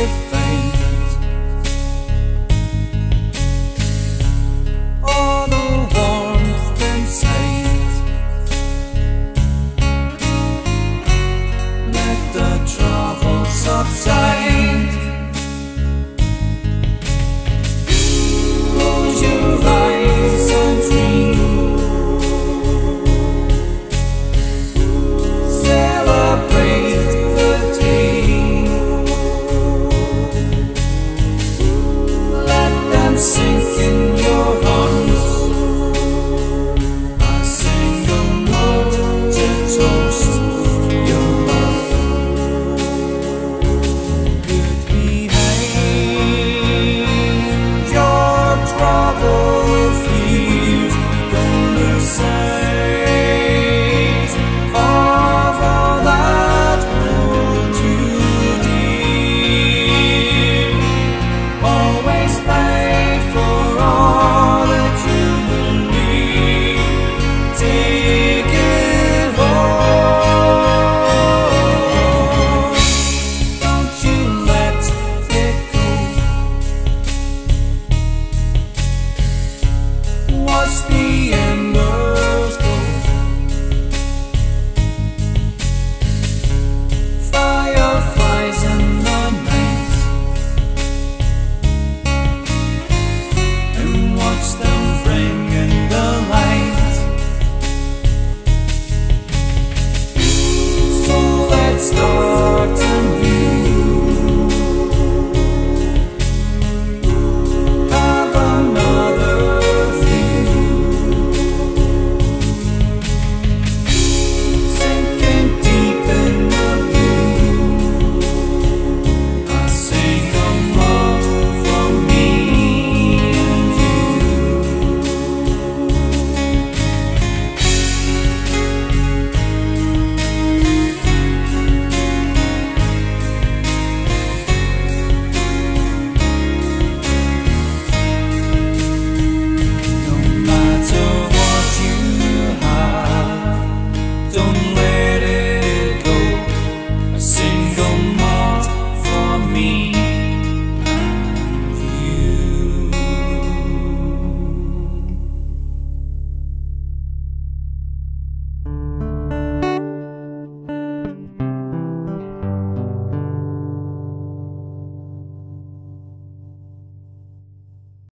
if the